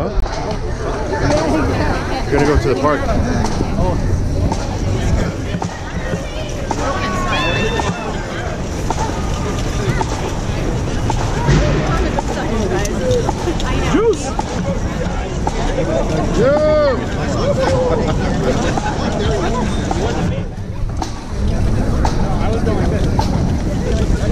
Huh? We're gonna go to the park. Juice! I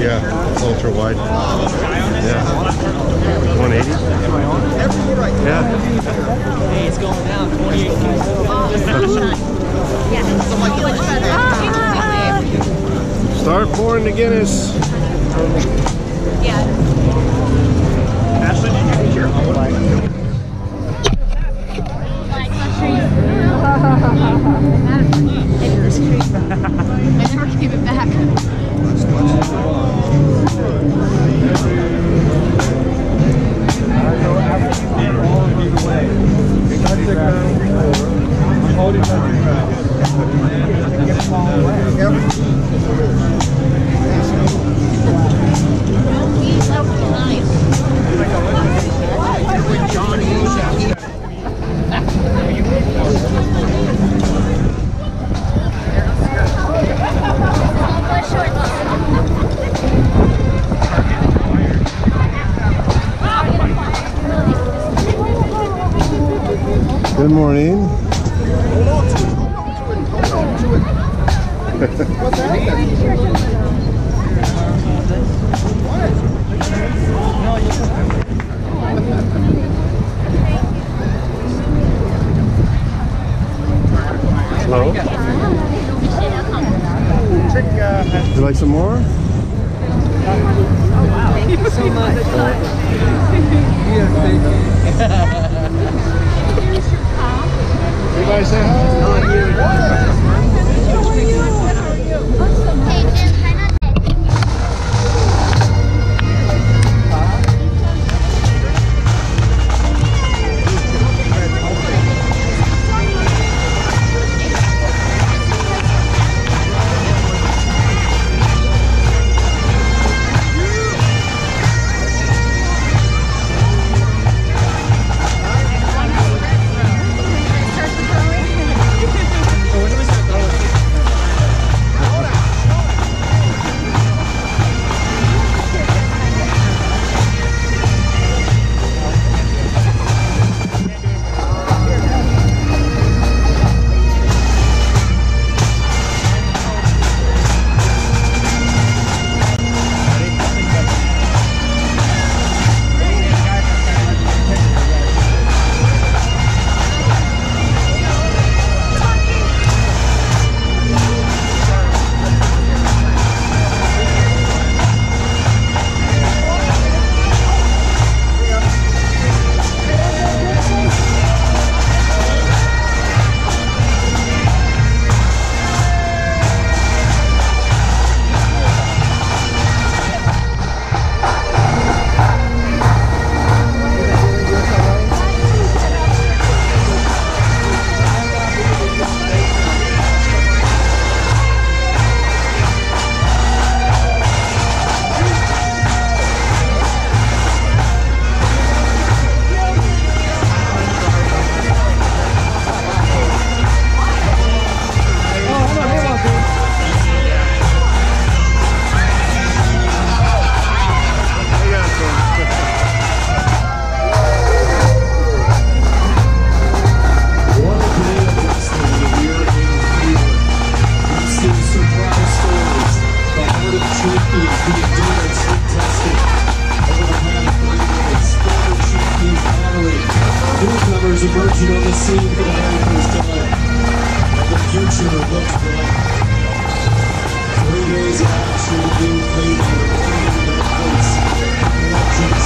Yeah, ultra wide. Yeah. 180? Yeah. Hey, it's going down 28 Start pouring the Guinness. I never gave Good morning. Hello. Would you like some more? Thank you so much. There's emerging on the scene for the very first time. The future looks bright. Three days of action being played on the place.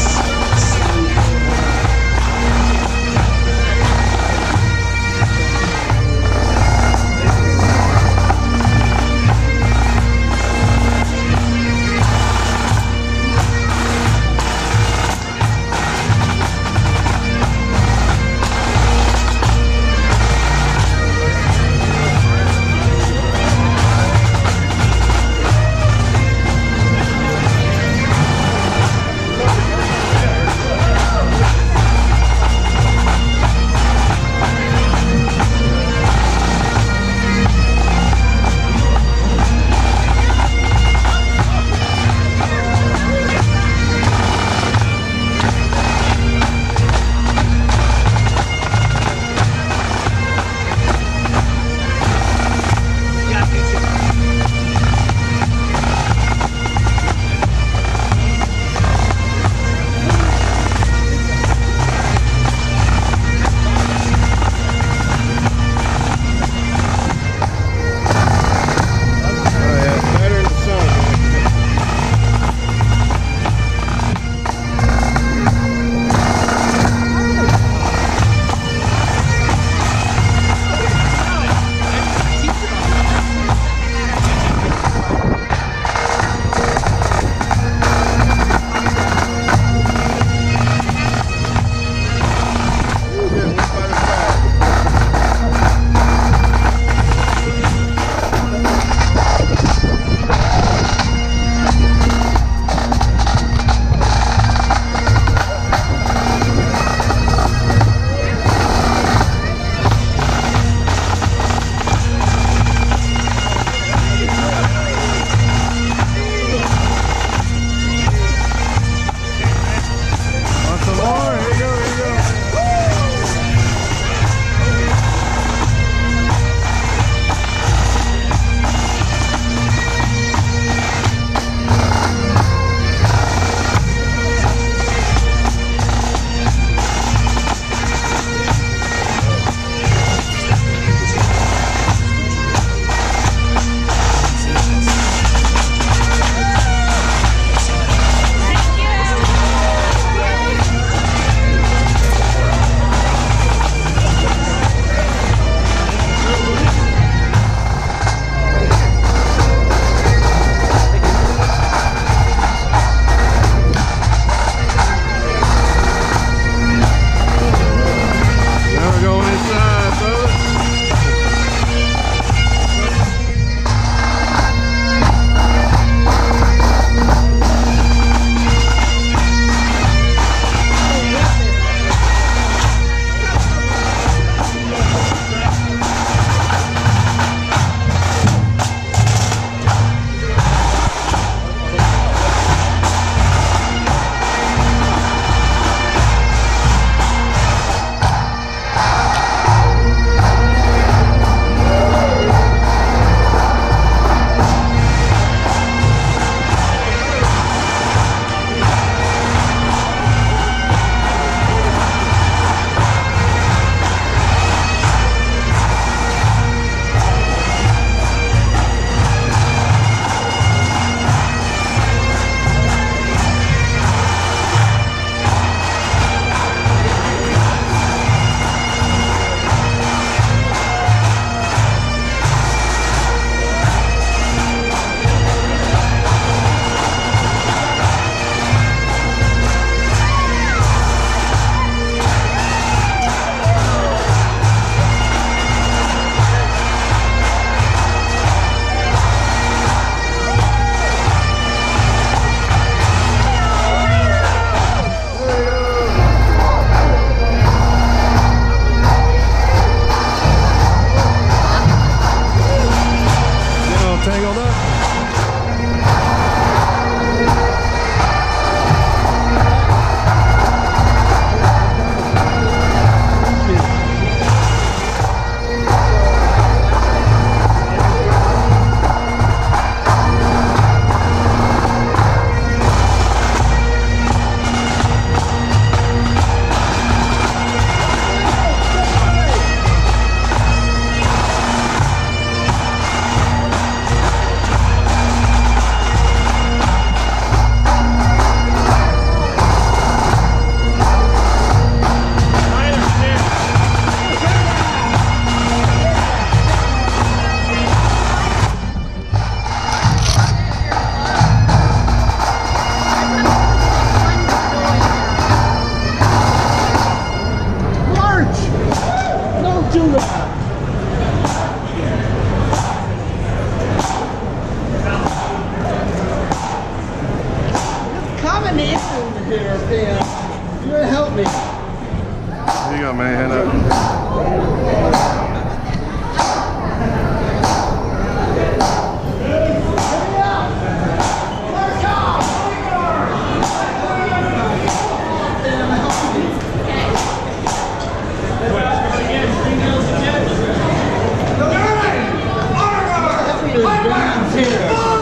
here.